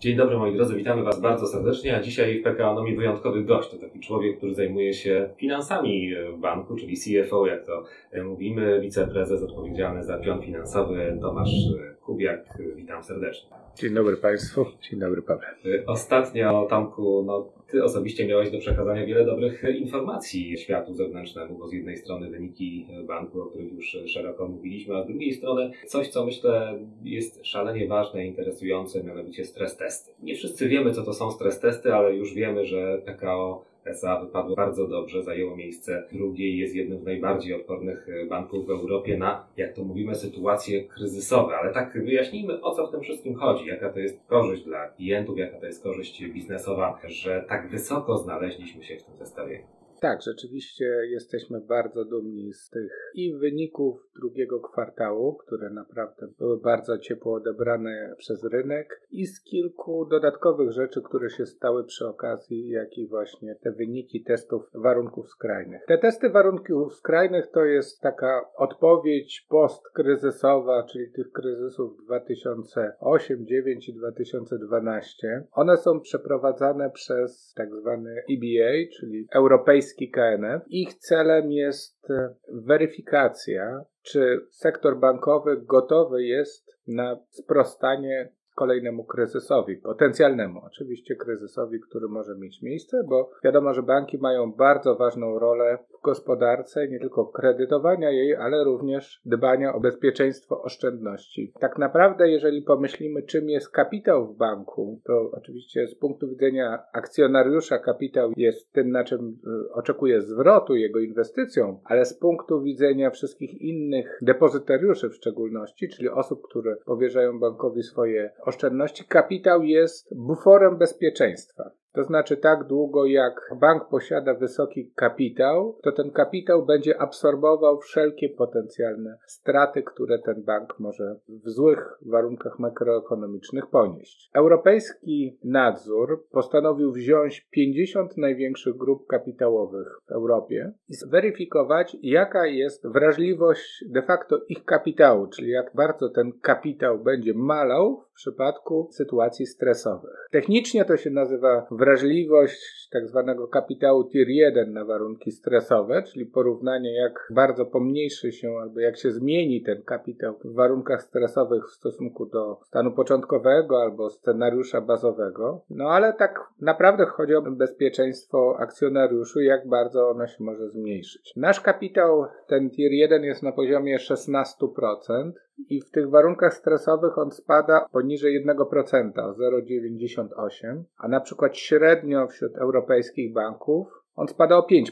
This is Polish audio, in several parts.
Dzień dobry moi drodzy, witamy Was bardzo serdecznie, a dzisiaj w PKOnomii wyjątkowy gość. To taki człowiek, który zajmuje się finansami w banku, czyli CFO, jak to mówimy, wiceprezes odpowiedzialny za pion finansowy Tomasz Kubiak. Witam serdecznie. Dzień dobry Państwu, dzień dobry Paweł. Ostatnio, Tomku, no, Ty osobiście miałeś do przekazania wiele dobrych informacji światu zewnętrznemu, bo z jednej strony wyniki banku, o których już szeroko mówiliśmy, a z drugiej strony coś, co myślę jest szalenie ważne i interesujące, mianowicie stres testy. Nie wszyscy wiemy, co to są stres testy, ale już wiemy, że PKO SA wypadło bardzo dobrze, zajęło miejsce drugie i jest jednym z najbardziej odpornych banków w Europie na, jak to mówimy, sytuacje kryzysowe. Ale tak wyjaśnijmy, o co w tym wszystkim chodzi, jaka to jest korzyść dla klientów, jaka to jest korzyść biznesowa, że tak wysoko znaleźliśmy się w tym zestawieniu. Tak, rzeczywiście jesteśmy bardzo dumni z tych i wyników drugiego kwartału, które naprawdę były bardzo ciepło odebrane przez rynek, i z kilku dodatkowych rzeczy, które się stały przy okazji, jak i właśnie te wyniki testów warunków skrajnych. Te testy warunków skrajnych to jest taka odpowiedź postkryzysowa, czyli tych kryzysów 2008, 2009 i 2012. One są przeprowadzane przez tak zwany EBA, czyli Europejski Europejski KNF. Ich celem jest e, weryfikacja, czy sektor bankowy gotowy jest na sprostanie kolejnemu kryzysowi, potencjalnemu oczywiście kryzysowi, który może mieć miejsce, bo wiadomo, że banki mają bardzo ważną rolę w gospodarce, nie tylko kredytowania jej, ale również dbania o bezpieczeństwo oszczędności. Tak naprawdę, jeżeli pomyślimy, czym jest kapitał w banku, to oczywiście z punktu widzenia akcjonariusza kapitał jest tym, na czym y, oczekuje zwrotu jego inwestycją, ale z punktu widzenia wszystkich innych depozytariuszy w szczególności, czyli osób, które powierzają bankowi swoje oszczędności, kapitał jest buforem bezpieczeństwa. To znaczy, tak długo jak bank posiada wysoki kapitał, to ten kapitał będzie absorbował wszelkie potencjalne straty, które ten bank może w złych warunkach makroekonomicznych ponieść. Europejski nadzór postanowił wziąć 50 największych grup kapitałowych w Europie i zweryfikować, jaka jest wrażliwość de facto ich kapitału, czyli jak bardzo ten kapitał będzie malał w przypadku sytuacji stresowych. Technicznie to się nazywa wrażliwość tak zwanego kapitału tier 1 na warunki stresowe, czyli porównanie jak bardzo pomniejszy się albo jak się zmieni ten kapitał w warunkach stresowych w stosunku do stanu początkowego albo scenariusza bazowego. No ale tak naprawdę chodzi o bezpieczeństwo akcjonariuszy, jak bardzo ono się może zmniejszyć. Nasz kapitał, ten tier 1 jest na poziomie 16% i w tych warunkach stresowych on spada poniżej 1%, 0,98, a na przykład średnio wśród europejskich banków on spada o 5%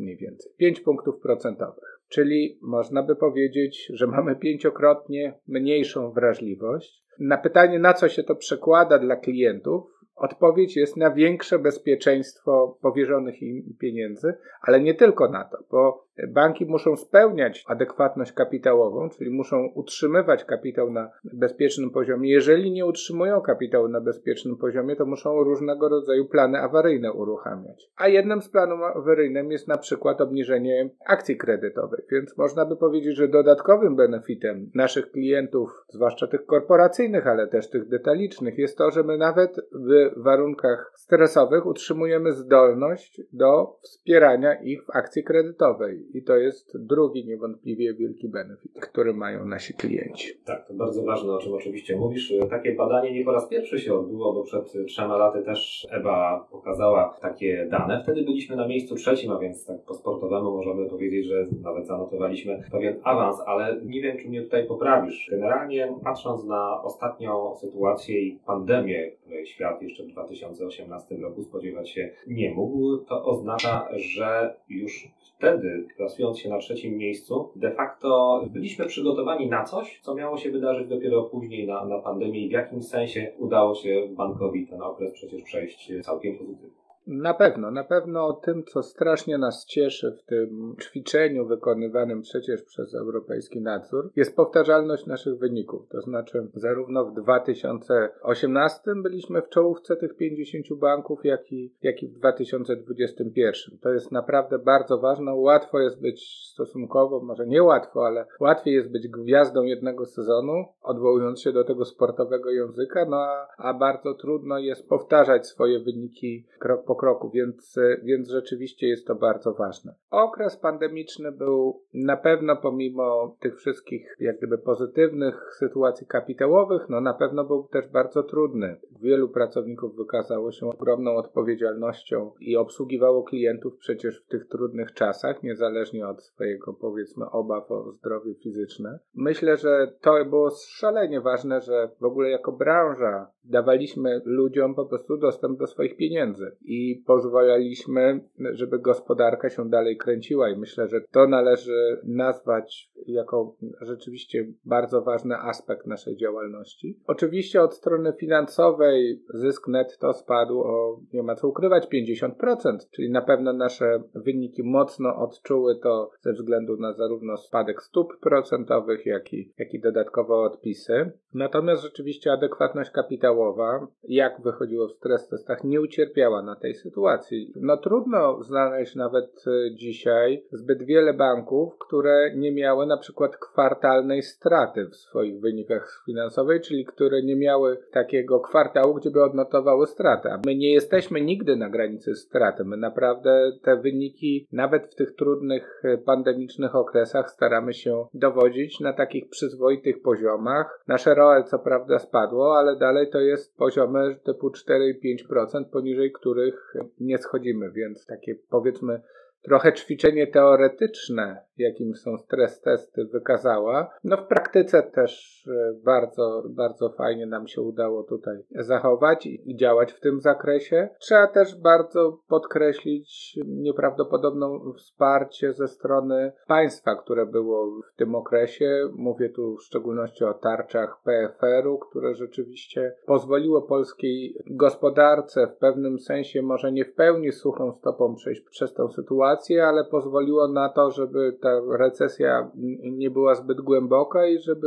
mniej więcej, 5 punktów procentowych. Czyli można by powiedzieć, że mamy pięciokrotnie mniejszą wrażliwość. Na pytanie, na co się to przekłada dla klientów, Odpowiedź jest na większe bezpieczeństwo powierzonych im pieniędzy, ale nie tylko na to, bo banki muszą spełniać adekwatność kapitałową, czyli muszą utrzymywać kapitał na bezpiecznym poziomie. Jeżeli nie utrzymują kapitału na bezpiecznym poziomie, to muszą różnego rodzaju plany awaryjne uruchamiać. A jednym z planów awaryjnym jest na przykład obniżenie akcji kredytowej, więc można by powiedzieć, że dodatkowym benefitem naszych klientów, zwłaszcza tych korporacyjnych, ale też tych detalicznych, jest to, że my nawet w warunkach stresowych utrzymujemy zdolność do wspierania ich w akcji kredytowej. I to jest drugi niewątpliwie wielki benefit, który mają nasi klienci. Tak, to bardzo ważne, o czym oczywiście mówisz. Takie badanie nie po raz pierwszy się odbyło, bo przed trzema laty też EBA pokazała takie dane. Wtedy byliśmy na miejscu trzecim, a więc tak po sportowemu możemy powiedzieć, że nawet zanotowaliśmy pewien awans, ale nie wiem, czy mnie tutaj poprawisz. Generalnie patrząc na ostatnią sytuację i pandemię, której świat jeszcze w 2018 roku spodziewać się nie mógł, to oznacza, że już wtedy, plasując się na trzecim miejscu, de facto byliśmy przygotowani na coś, co miało się wydarzyć dopiero później na, na pandemię i w jakimś sensie udało się bankowi ten okres przecież przejść całkiem pozytywnie. Na pewno, na pewno tym, co strasznie nas cieszy w tym ćwiczeniu wykonywanym przecież przez europejski nadzór, jest powtarzalność naszych wyników. To znaczy, zarówno w 2018 byliśmy w czołówce tych 50 banków, jak i, jak i w 2021. To jest naprawdę bardzo ważne. Łatwo jest być stosunkowo, może nie łatwo, ale łatwiej jest być gwiazdą jednego sezonu, odwołując się do tego sportowego języka, no a, a bardzo trudno jest powtarzać swoje wyniki krok po kroku, więc, więc rzeczywiście jest to bardzo ważne. Okres pandemiczny był na pewno pomimo tych wszystkich jak gdyby pozytywnych sytuacji kapitałowych, no na pewno był też bardzo trudny. Wielu pracowników wykazało się ogromną odpowiedzialnością i obsługiwało klientów przecież w tych trudnych czasach, niezależnie od swojego powiedzmy obaw o zdrowie fizyczne. Myślę, że to było szalenie ważne, że w ogóle jako branża dawaliśmy ludziom po prostu dostęp do swoich pieniędzy i pozwalaliśmy, żeby gospodarka się dalej kręciła i myślę, że to należy nazwać jako rzeczywiście bardzo ważny aspekt naszej działalności. Oczywiście od strony finansowej zysk netto spadł o, nie ma co ukrywać, 50%, czyli na pewno nasze wyniki mocno odczuły to ze względu na zarówno spadek stóp procentowych, jak i, jak i dodatkowe odpisy. Natomiast rzeczywiście adekwatność kapitałowa, jak wychodziło w stres testach, nie ucierpiała na tej sytuacji. No trudno znaleźć nawet e, dzisiaj zbyt wiele banków, które nie miały na przykład kwartalnej straty w swoich wynikach finansowych, czyli które nie miały takiego kwartału, gdzie by odnotowały stratę. A my nie jesteśmy nigdy na granicy straty. My naprawdę te wyniki, nawet w tych trudnych e, pandemicznych okresach, staramy się dowodzić na takich przyzwoitych poziomach. Nasze ROE co prawda spadło, ale dalej to jest poziomy typu 4-5%, poniżej których nie schodzimy, więc takie powiedzmy trochę ćwiczenie teoretyczne, jakim są stres testy, wykazała. No w praktyce też e, bardzo, bardzo fajnie nam się udało tutaj zachować i działać w tym zakresie. Trzeba też bardzo podkreślić nieprawdopodobne wsparcie ze strony państwa, które było w tym okresie. Mówię tu w szczególności o tarczach PFR-u, które rzeczywiście pozwoliło polskiej gospodarce w pewnym sensie, może nie w pełni suchą stopą przejść przez tą sytuację, ale pozwoliło na to, żeby ta recesja nie była zbyt głęboka i żeby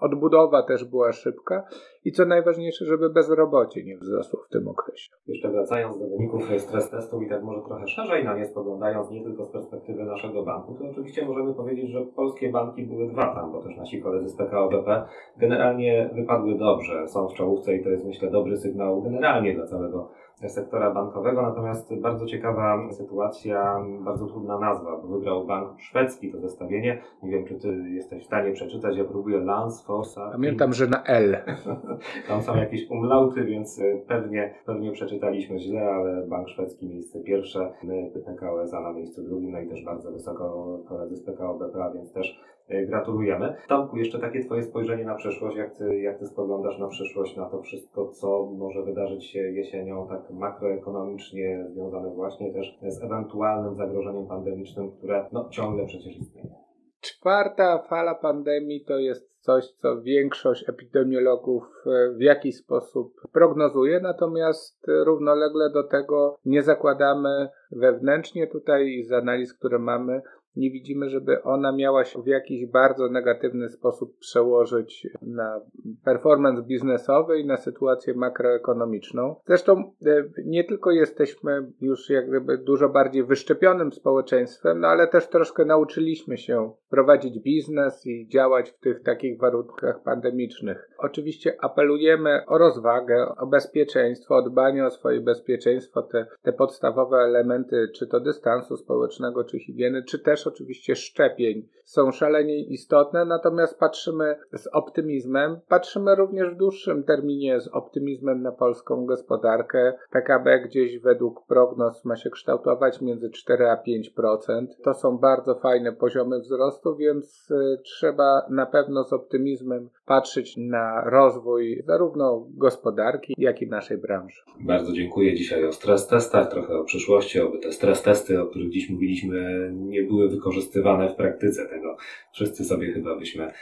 odbudowa też była szybka i co najważniejsze, żeby bezrobocie nie wzrosło w tym okresie. Jeszcze wracając do wyników stres testu i tak może trochę szerzej na nie spoglądając, nie tylko z perspektywy naszego banku, to oczywiście możemy powiedzieć, że polskie banki były dwa tam, bo też nasi koledzy z PKO BP generalnie wypadły dobrze, są w czołówce i to jest myślę dobry sygnał generalnie dla całego sektora bankowego, natomiast bardzo ciekawa sytuacja, bardzo trudna nazwa, bo wygrał bank szwedzki to zestawienie. Nie wiem, czy ty jesteś w stanie przeczytać, ja próbuję Lance Forsa. Pamiętam, że na L. Tam są jakieś umlauty, więc y, pewnie, pewnie przeczytaliśmy źle, ale bank szwedzki miejsce pierwsze, my PKO SA na miejscu drugim, no i też bardzo wysoko koledzy z PKO BP, więc też E, gratulujemy. Tomku, jeszcze takie Twoje spojrzenie na przyszłość, jak ty, jak ty spoglądasz na przyszłość, na to wszystko, co może wydarzyć się jesienią, tak makroekonomicznie związane właśnie też z ewentualnym zagrożeniem pandemicznym, które no, ciągle przecież istnieje. Czwarta fala pandemii to jest coś, co większość epidemiologów e, w jakiś sposób prognozuje, natomiast równolegle do tego nie zakładamy wewnętrznie tutaj z analiz, które mamy, nie widzimy, żeby ona miała się w jakiś bardzo negatywny sposób przełożyć na performance biznesowy i na sytuację makroekonomiczną. Zresztą e, nie tylko jesteśmy już jak gdyby dużo bardziej wyszczepionym społeczeństwem, no ale też troszkę nauczyliśmy się prowadzić biznes i działać w tych takich warunkach pandemicznych. Oczywiście apelujemy o rozwagę, o bezpieczeństwo, o dbanie o swoje bezpieczeństwo, te, te podstawowe elementy, czy to dystansu społecznego, czy higieny, czy też oczywiście szczepień są szalenie istotne, natomiast patrzymy z optymizmem, patrzymy również w dłuższym terminie z optymizmem na polską gospodarkę. PKB gdzieś według prognoz ma się kształtować między 4 a 5%. To są bardzo fajne poziomy wzrostu, więc y, trzeba na pewno z optymizmem patrzeć na rozwój zarówno gospodarki, jak i naszej branży. Bardzo dziękuję dzisiaj o stres testach, trochę o przyszłości, aby te stres testy, o których dziś mówiliśmy, nie były wykorzystywane w praktyce. Tego wszyscy sobie chyba byśmy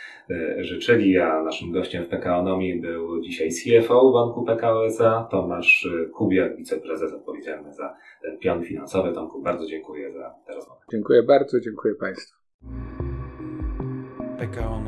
życzyli, a naszym gościem w PKOnomii był dzisiaj CFO Banku PKO SA, Tomasz Kubiak, wiceprezes odpowiedzialny za ten pion finansowy. Tomku, bardzo dziękuję za tę rozmowę. Dziękuję bardzo, dziękuję Państwu. PKO